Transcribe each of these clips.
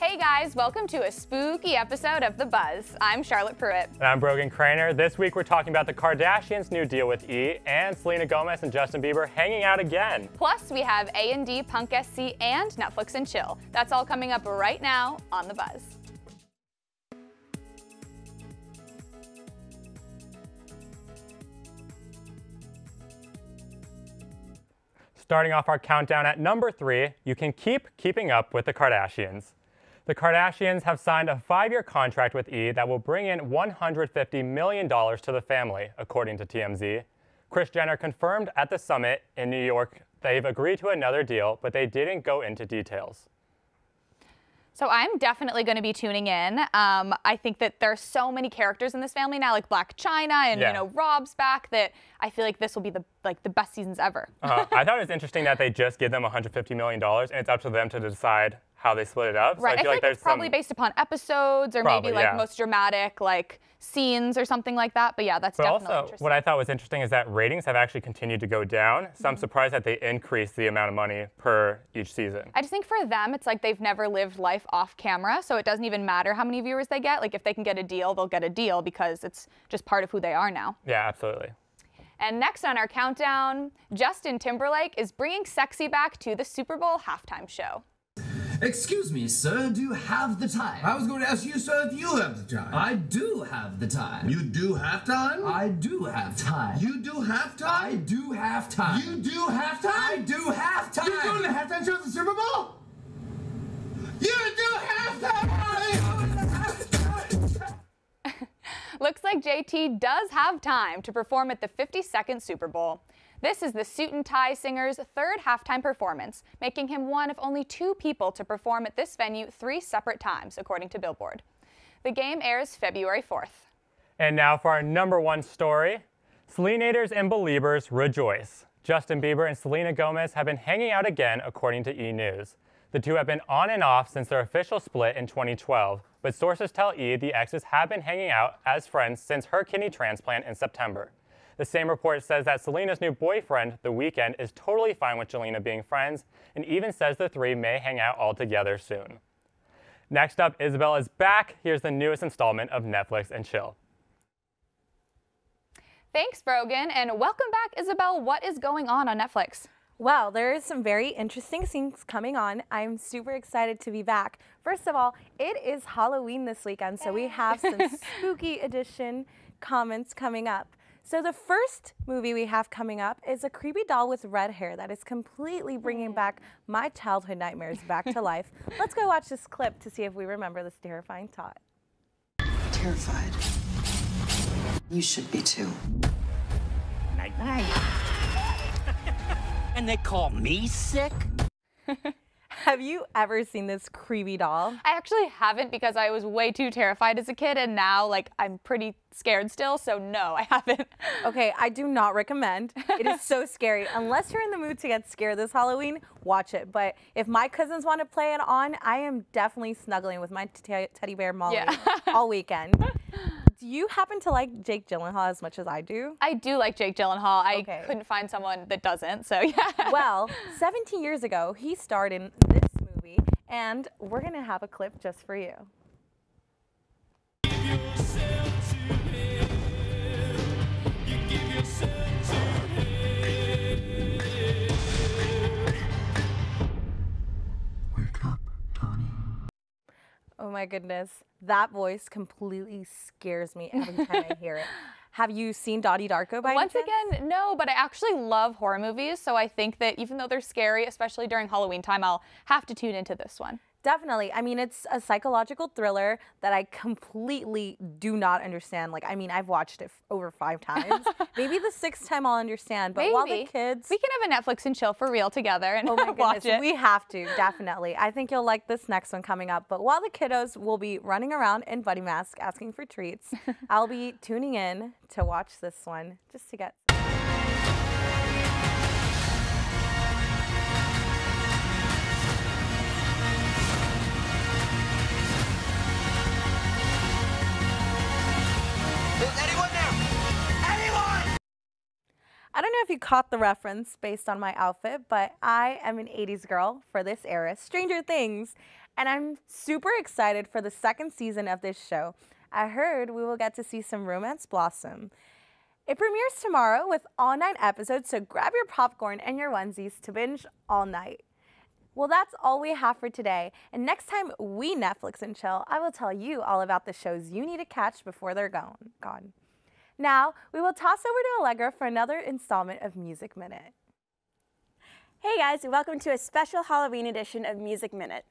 Hey guys, welcome to a spooky episode of The Buzz. I'm Charlotte Pruitt. And I'm Brogan Kroener. This week we're talking about the Kardashians' new deal with E and Selena Gomez and Justin Bieber hanging out again. Plus, we have A&D, Punk SC, and Netflix and Chill. That's all coming up right now on The Buzz. Starting off our countdown at number three, you can keep keeping up with the Kardashians. The Kardashians have signed a five year contract with E that will bring in $150 million to the family, according to TMZ. Kris Jenner confirmed at the summit in New York they've agreed to another deal, but they didn't go into details. So I'm definitely going to be tuning in. Um, I think that there are so many characters in this family now, like Blac Chyna and Yeah. you know Rob's back. That I feel like this will be the like the best seasons ever. Uh, I thought it was interesting that they just give them $150 million and it's up to them to decide how they split it up. So Right. I feel like, there's it's probably some. based upon episodes or Probably, maybe like yeah. most dramatic like scenes or something like that. But yeah, that's But definitely also, interesting. what I thought was interesting is that ratings have actually continued to go down. So Mm-hmm. I'm surprised that they increased the amount of money per each season. I just think for them, it's like they've never lived life off camera, so it doesn't even matter how many viewers they get. Like if they can get a deal, they'll get a deal because it's just part of who they are now. Yeah, absolutely. And next on our countdown, Justin Timberlake is bringing sexy back to the Super Bowl halftime show. Excuse me, sir, do you have the time? I was going to ask you, sir, if you have the time. I do have the time. you do have time? I do have time. you do have time? I do have time. You do have time? I do have time. You're doing the halftime show at the Super Bowl? You Looks like JT does have time to perform at the 52nd Super Bowl. This is the Suit and Tie singer's third halftime performance, making him one of only two people to perform at this venue three separate times, according to Billboard. The game airs February 4th. And now for our number one story. Selenators and Beliebers rejoice. Justin Bieber and Selena Gomez have been hanging out again, according to E! News. The two have been on and off since their official split in 2012, but sources tell E! the exes have been hanging out as friends since her kidney transplant in September. The same report says that Selena's new boyfriend, The Weeknd, is totally fine with Jelena being friends, and even says the three may hang out all together soon. Next up, Isabel is back. Here's the newest installment of Netflix and Chill. Thanks, Brogan, and welcome back, Isabel. What is going on on Netflix? Well, there is some very interesting things coming on. I'm super excited to be back. First of all, it is Halloween this weekend, so we have some spooky edition comments coming up. So the first movie we have coming up is a creepy doll with red hair that is completely bringing back my childhood nightmares back to life. Let's go watch this clip to see if we remember this terrifying thought. Terrified. You should be too. Night night. And they call me sick? Have you ever seen this creepy doll? I actually haven't because I was way too terrified as a kid, and now like I'm pretty scared still. So no, I haven't. Okay, I do not recommend. It is so scary. Unless you're in the mood to get scared this Halloween, watch it. But if my cousins want to play it on, I am definitely snuggling with my t- teddy bear Molly Yeah. all weekend. Do you happen to like Jake Gyllenhaal as much as I do? I do like Jake Gyllenhaal. I Okay. couldn't find someone that doesn't. So yeah. Well, 17 years ago, he starred in this movie, and we're going to have a clip just for you. My goodness. That voice completely scares me every time I hear it. Have you seen Donnie Darko by any Once again, no, but I actually love horror movies, so I think that even though they're scary, especially during Halloween time, I'll have to tune into this one. Definitely. I mean, it's a psychological thriller that I completely do not understand. Like, I mean, I've watched it f- over five times. Maybe the sixth time I'll understand. But while the kids, We can have a Netflix and chill for real together and oh my watch it. we have to definitely. I think you'll like this next one coming up. But while the kiddos will be running around in buddy mask asking for treats, I'll be tuning in to watch this one just to get. You caught the reference based on my outfit, but I am an 80s girl for this era, Stranger Things. And I'm super excited for the second season of this show. I heard we will get to see some romance blossom. It premieres tomorrow with all nine episodes, so grab your popcorn and your onesies to binge all night. Well, that's all we have for today. And next time we Netflix and chill, I will tell you all about the shows you need to catch before they're gone. gone. Now, we will toss over to Allegra for another installment of Music Minute. Hey guys, welcome to a special Halloween edition of Music Minute.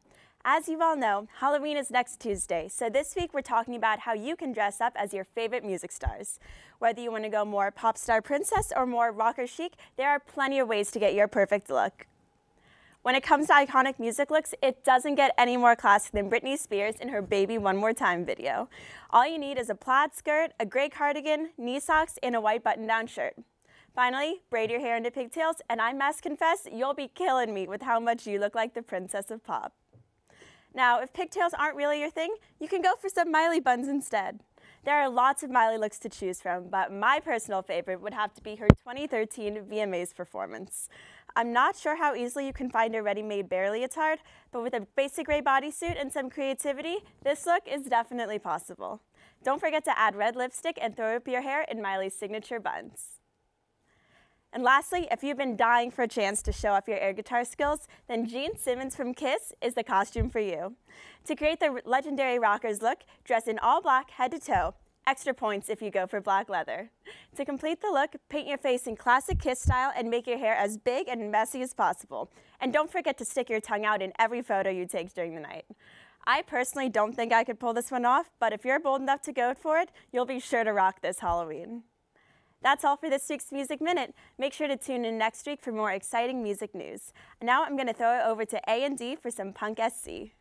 As you all know, Halloween is next Tuesday, so this week we're talking about how you can dress up as your favorite music stars. Whether you want to go more pop star princess or more rocker chic, there are plenty of ways to get your perfect look. When it comes to iconic music looks, it doesn't get any more classic than Britney Spears in her Baby One More Time video. All you need is a plaid skirt, a gray cardigan, knee socks, and a white button-down shirt. Finally, braid your hair into pigtails, and I must confess, you'll be killing me with how much you look like the princess of pop. Now, if pigtails aren't really your thing, you can go for some Miley buns instead. There are lots of Miley looks to choose from, but my personal favorite would have to be her 2013 VMAs performance. I'm not sure how easily you can find a ready-made bare leotard, but with a basic gray bodysuit and some creativity, this look is definitely possible. Don't forget to add red lipstick and throw up your hair in Miley's signature buns. And lastly, if you've been dying for a chance to show off your air guitar skills, then Gene Simmons from Kiss is the costume for you. To create the legendary rockers look, dress in all black head to toe, Extra points if you go for black leather. To complete the look, paint your face in classic Kiss style and make your hair as big and messy as possible. And don't forget to stick your tongue out in every photo you take during the night. I personally don't think I could pull this one off, but if you're bold enough to go for it, you'll be sure to rock this Halloween. That's all for this week's Music Minute. Make sure to tune in next week for more exciting music news. Now I'm going to throw it over to A&D for some Punk SC.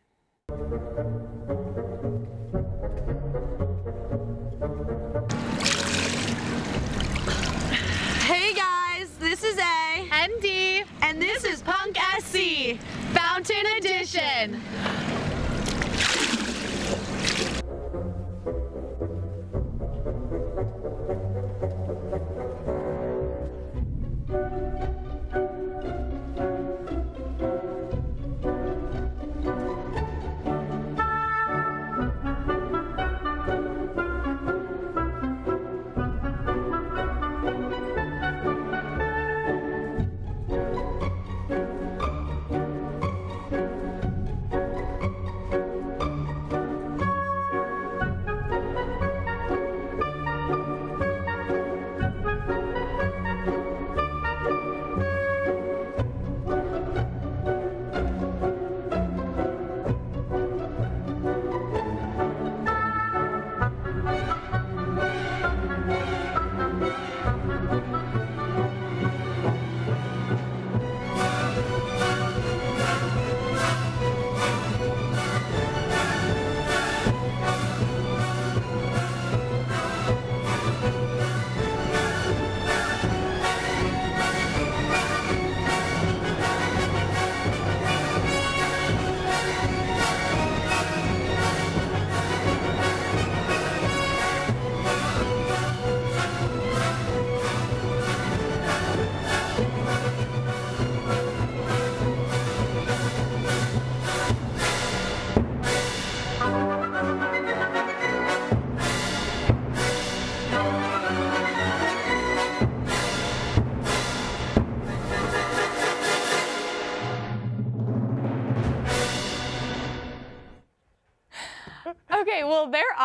Hey guys, this is A and D, and this is Punk SC Fountain Edition.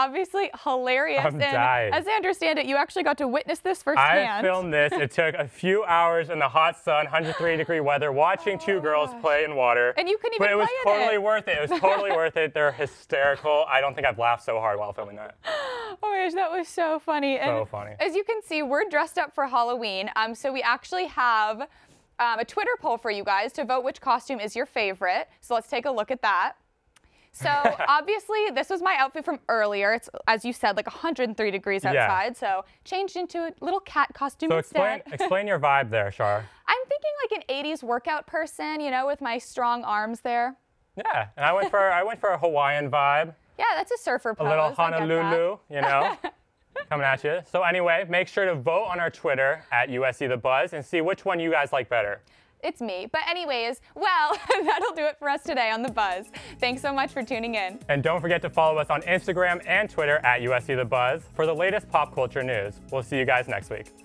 Obviously hilarious. I'm and dying. as I understand it, you actually got to witness this firsthand. I filmed this. It took a few hours in the hot sun, 103 degree weather, watching two girls play in water. And you couldn't But even it was totally it. worth it. It was totally worth it. They're hysterical. I don't think I've laughed so hard while filming that. Oh my gosh, that was so funny. So and funny. As you can see, we're dressed up for Halloween. Um, so we actually have um, a Twitter poll for you guys to vote which costume is your favorite. So let's take a look at that. So obviously, this was my outfit from earlier. It's as you said, like 103 degrees Yeah. outside. So changed into a little cat costume So instead. explain your vibe there, Shar. I'm thinking like an 80s workout person, you know, with my strong arms there. Yeah, and I went for I went for a Hawaiian vibe, Yeah, that's a surfer a little I get that. Honolulu, you know, coming at you. So anyway, make sure to vote on our Twitter at USC The Buzz and see which one you guys like better. It's me. But anyways, well, that'll do it for us today on The Buzz. Thanks so much for tuning in. And don't forget to follow us on Instagram and Twitter at USC The Buzz for the latest pop culture news. We'll see you guys next week.